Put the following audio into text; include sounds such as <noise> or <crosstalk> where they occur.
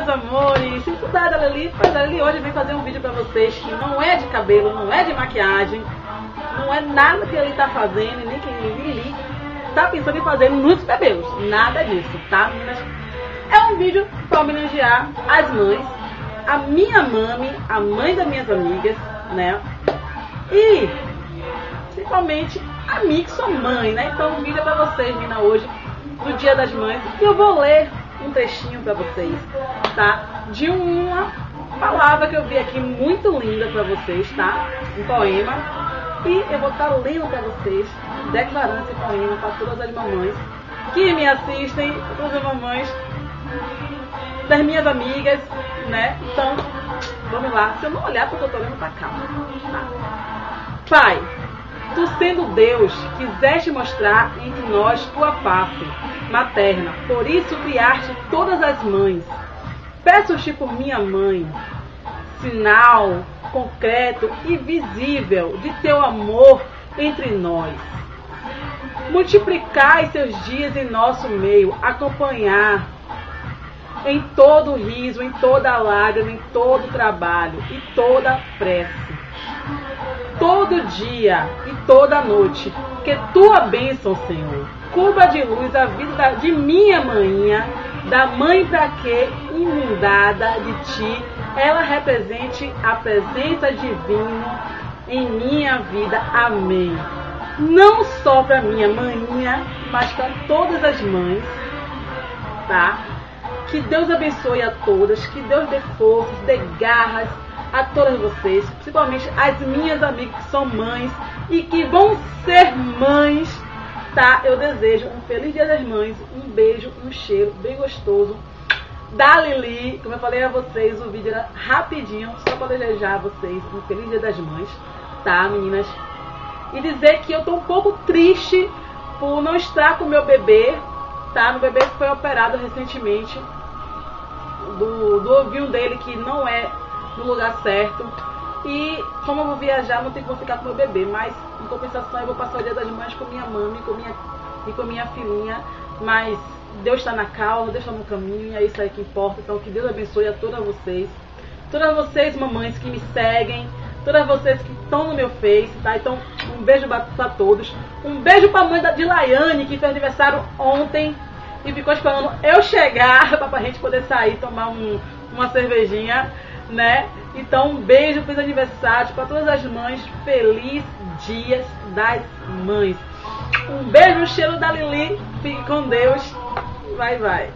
meus amores! Se da Lili, pois a Lili hoje vem fazer um vídeo pra vocês que não é de cabelo, não é de maquiagem, não é nada que ele tá fazendo, nem que Lili tá pensando em fazer nos cabelos. Nada disso, tá? É um vídeo pra homenagear as mães, a minha mãe, a mãe das minhas amigas, né? E principalmente a mim que sou mãe, né? Então o vídeo é pra vocês, menina, hoje, do Dia das Mães. E eu vou ler um textinho para vocês, tá? De uma palavra que eu vi aqui muito linda para vocês, tá? Um poema. E eu vou estar tá lendo para vocês, declarando esse poema para todas as mamães que me assistem, todas as mamães das minhas amigas, né? Então, vamos lá. Se eu não olhar eu tô olhando pra cá, tá? Pai, Tu sendo Deus, quiseste mostrar entre nós tua face materna, por isso criaste todas as mães. Peço-te por minha mãe, sinal concreto e visível de teu amor entre nós. Multiplicai seus dias em nosso meio, acompanhar em todo riso, em toda lágrima, em todo trabalho e toda prece todo dia e toda noite, que tua bênção, Senhor, cubra de luz a vida de minha manhinha, da mãe para que, inundada de ti, ela represente a presença divina em minha vida. Amém. Não só para minha manhinha, mas para todas as mães, tá? Que Deus abençoe a todas, que Deus dê forças, dê garras, a todas vocês, principalmente as minhas amigas que são mães e que vão ser mães, tá? Eu desejo um feliz Dia das Mães, um beijo, um cheiro bem gostoso da Lili. Como eu falei a vocês, o vídeo era rapidinho, só para desejar a vocês um feliz Dia das Mães, tá, meninas? E dizer que eu tô um pouco triste por não estar com meu bebê, tá? Meu bebê foi operado recentemente do, do ovinho dele que não é no lugar certo. E como eu vou viajar, não tem como ficar com meu bebê, mas em compensação eu vou passar o dia das mães com minha mãe com minha, e com minha filhinha. Mas Deus está na causa, Deus está no caminho, e é isso aí que importa. Então que Deus abençoe a todas vocês. Todas vocês, mamães, que me seguem, todas vocês que estão no meu Face, tá? Então, um beijo para todos. Um beijo para a mãe da, de que fez aniversário ontem e ficou esperando eu chegar <laughs> para a gente poder sair tomar um, uma cervejinha né? Então, um beijo, feliz aniversário para todas as mães. Feliz Dias das Mães. Um beijo, cheiro da Lili. Fique com Deus. Vai, vai.